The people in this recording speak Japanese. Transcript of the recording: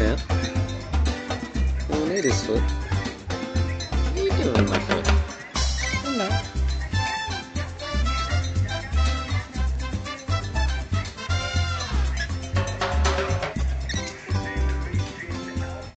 ね。こうね、リスト。いいけど、また。